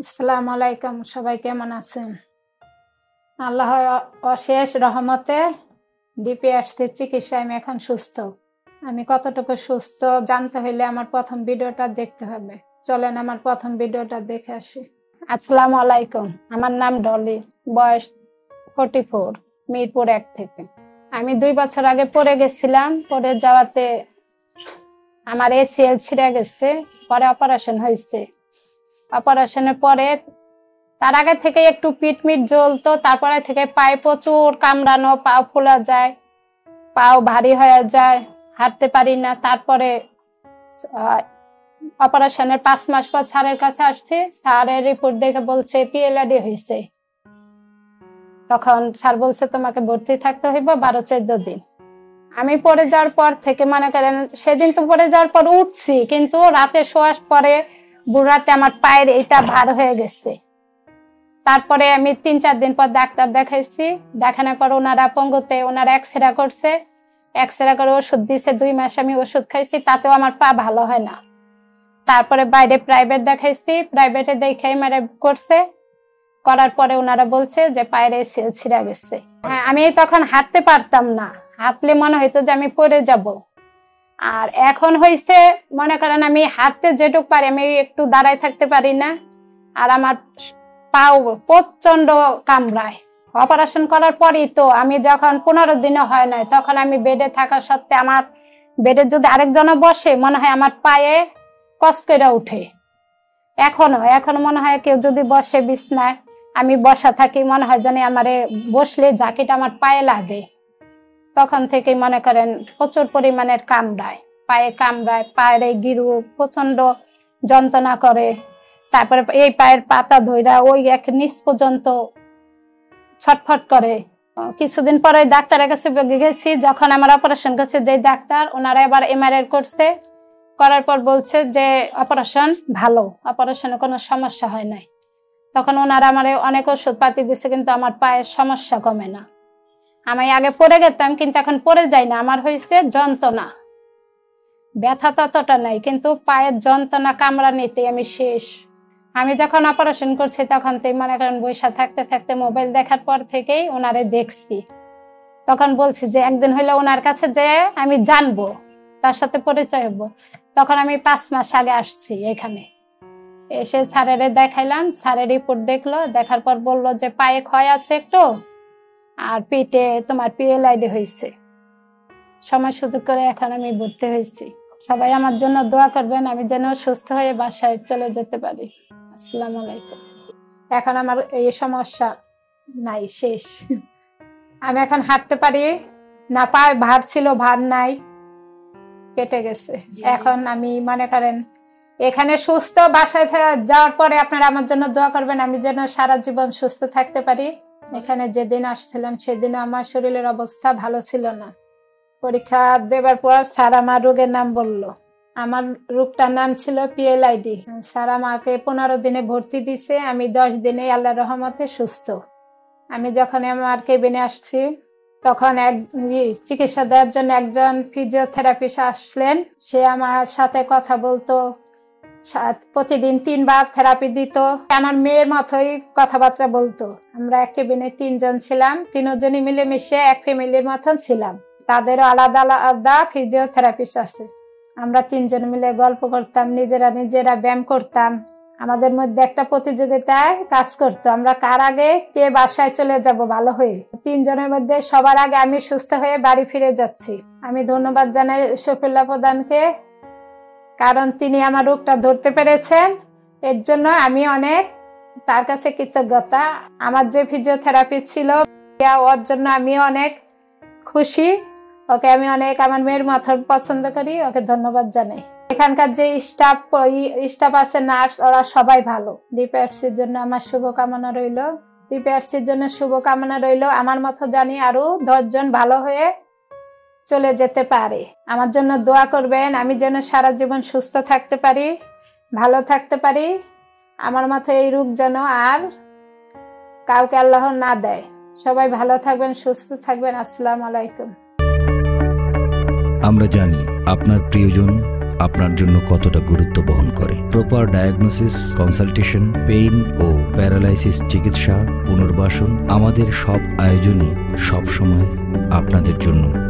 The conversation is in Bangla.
আসসালামু আলাইকুম, সবাই কেমন আছেন? আল্লাহ অশেষ রহমতে ডিপিএসসি চিকিৎসায় আমি এখন সুস্থ। আমি কতটুকু সুস্থ জানতে হইলে আমার প্রথম ভিডিওটা দেখতে হবে। চলেন আমার প্রথম ভিডিওটা দেখে আসি। আসসালামু আলাইকুম, আমার নাম ডলি, বয়স ফোর্টি ফোর, মিরপুর এক থেকে। আমি দুই বছর আগে পড়ে গেছিলাম, পড়ে যাওয়াতে আমার এসিএল ছিঁড়ে গেছে, পরে অপারেশন হয়েছে। অপারেশনের পরে তার আগে থেকে একটু পিটমিট জ্বলতো, তারপরে থেকে পায়ে প্রচুর কামড়ানো, পাও ফোলা যায়, পাও ভারী হয়ে যায়, হাঁটতে পারি না। তারপরে অপারেশনের পাঁচ মাস পর স্যারের কাছে আসছি, স্যারের রিপোর্ট দেখে বলছে পিএলআডি হয়েছে। তখন স্যার বলছে, তোমাকে ভর্তি থাকতে হইব বারো চোদ্দ দিন। আমি পড়ে যাওয়ার পর থেকে মনে করেন, সেদিন তো পড়ে যাওয়ার পর উঠছি, কিন্তু রাতে শোয়ার পরে বুড়াতে আমার পায়ের এটা ভার হয়ে গেছে। তারপরে আমি তিন চার দিন পর ডাক্তার দেখাইছি। দেখানোর পর ওনারা পঙ্গুতে ওনারা এক্সরে করছে। এক্সরে করে ওষুধ দিছে, দুই মাস আমি ওষুধ খাইছি, তাতেও আমার পা ভালো হয় না। তারপরে বাইরে প্রাইভেট দেখাইছি প্রাইভেটে দেখে মানে করছে। করার পরে ওনারা বলছে যে পায়ের এসিল ছিঁড়া গেছে। হ্যাঁ আমি তখন হাঁটতে পারতাম না। হাঁটলে মনে হইতো যে আমি পড়ে যাব। আর এখন হয়েছে মনে করেন আমি হাঁটতে যেটুক পারি, আমি একটু দাঁড়ায় থাকতে পারি না। আর আমার পাও প্রচণ্ড কামড়ায়। অপারেশন করার পরই তো আমি যখন পনেরো দিনে হয় নাই, তখন আমি বেডে থাকা সত্ত্বে আমার বেডে যদি আরেকজনে বসে, মনে হয় আমার পায়ে কস করে উঠে এখনও, এখন মনে হয় কেউ যদি বসে বিছনায়, আমি বসা থাকি, মনে হয় জানি আমারে বসলে জাকিটা আমার পায়ে লাগে। তখন থেকে মনে করেন প্রচুর পরিমাণের কামড়ায়। পায়ে কামড়ায়, পায়ের এই গিরু প্রচণ্ড যন্ত্রণা করে। তারপরে এই পায়ের পাতা ধইরা ওই এক নিচ পর্যন্ত ছটফট করে। কিছুদিন পরে ডাক্তারের কাছে গেছি, যখন আমার অপারেশন করছে, যে ডাক্তার ওনারা এবার এমআরআই করছে, করার পর বলছে যে, অপারেশন ভালো, অপারেশনে কোনো সমস্যা হয় নাই। তখন ওনারা আমার অনেক ওষুধ পাতি দিছে, কিন্তু আমার পায়ের সমস্যা কমে না। আমি আগে পড়ে গেতাম, কিন্তু এখন পড়ে যাই না। আমার হয়েছে যন্ত্রণা। ব্যথা ততটা নাই, কিন্তু পায়ের যন্ত্রণা কামড়া নিতে আমি শেষ। আমি যখন অপারেশন করছি, তখন তো মনে করেন বৈশা থাকতে থাকতে মোবাইল দেখার পর থেকেই ওনারে দেখছি। তখন বলছি যে, একদিন হইলে ওনার কাছে যে আমি জানব, তার সাথে পরিচয় হব। তখন আমি পাঁচ মাস আগে আসছি এখানে। এসে স্যারেরে দেখাইলাম স্যারের রিপোর্ট দেখল, দেখার পর বলল যে, পায়ে ক্ষয় আছে একটু? আর পেটে তোমার পিএলআইডি হয়েছে। সময় সুযোগ করে এখন আমি ভর্তি হয়েছি। সবাই আমার জন্য দোয়া করবেন আমি যেন সুস্থ হয়ে বাসায় চলে যেতে পারি। আসসালাম আলাইকুম। এখন আমার এই সমস্যা নাই শেষ। আমি এখন হাঁটতে পারি না পায় ভার ছিল ভার নাই কেটে গেছে। এখন আমি মনে করেন এখানে সুস্থ বাসায় যাওয়ার পরে আপনারা আমার জন্য দোয়া করবেন আমি যেন সারা জীবন সুস্থ থাকতে পারি। এখানে যেদিন আসছিলাম সেদিন আমার শরীরের অবস্থা ভালো ছিল না। পরীক্ষা দেবার পর স্যার আমার রোগের নাম বলল। আমার রোগটার নাম ছিল পিএলআইডি স্যার আমাকে পনেরো দিনে ভর্তি দিছে। আমি দশ দিনে আল্লাহ রহমতে সুস্থ। আমি যখন আমার কেবিনে আসছি, তখন এক চিকিৎসা দেওয়ার জন্য একজন ফিজিওথেরাপিস্ট আসলেন। সে আমার সাথে কথা বলতো। প্রতিদিন তিনবার থেরাপি দিত। আমার মেয়ের মতোই কথাবার্তা বলতো। আমরা এক কেবিনে তিনজন ছিলাম। তিনজনই মিলে মিশে এক ফ্যামিলির মতন ছিলাম। তাদেরও আলাদা আলাদা ফিজিওথেরাপিস্ট আছে। আমরা তিনজন মিলে গল্প করতাম, নিজেরা নিজেরা ব্যায়াম করতাম। আমাদের মধ্যে একটা প্রতিযোগিতায় কাজ করতো। আমরা কার আগে কে বাসায় চলে যাব ভালো হয়ে? তিনজনের মধ্যে সবার আগে আমি সুস্থ হয়ে বাড়ি ফিরে যাচ্ছি। আমি ধন্যবাদ জানাই শফিল্লা প্রধানকে। কারণ তিনি আমার রোগটা ধরতে পেরেছেন। এর জন্য আমি অনেক তার কাছে কৃতজ্ঞতা। আমার যে ফিজিওথেরাপি ছিল ওর জন্য আমি অনেক খুশি। ওকে আমি অনেক, আমার মেয়ের মতন পছন্দ করি, ওকে ধন্যবাদ জানাই। এখানকার যে স্টাফ স্টাফ আছে নার্স ওরা সবাই ভালো। ডিপিআরসির জন্য আমার শুভকামনা রইল। ডিপিআরসির জন্য শুভকামনা রইল। আমার মতো জানি আরও দশজন ভালো হয়ে চলে যেতে পারে। আমার জন্য দোয়া করবেন, আমি যেন সারা জীবন সুস্থ থাকতে পারি, ভালো থাকতে পারি। আমার মাথায় এই রোগ যেন আর কাউকে আল্লাহ না দেয়। সবাই ভালো থাকবেন, সুস্থ থাকবেন। আসসালাম আলাইকুম। আমরা জানি আপনার প্রিয়জন আপনার জন্য কতটা গুরুত্ব বহন করে। প্রপার ডায়াগনোসিস কনসালটেশন পেইন ও প্যারালাইসিস চিকিৎসা, পুনর্বাসন আমাদের সব আয়োজনই সবসময় আপনাদের জন্য।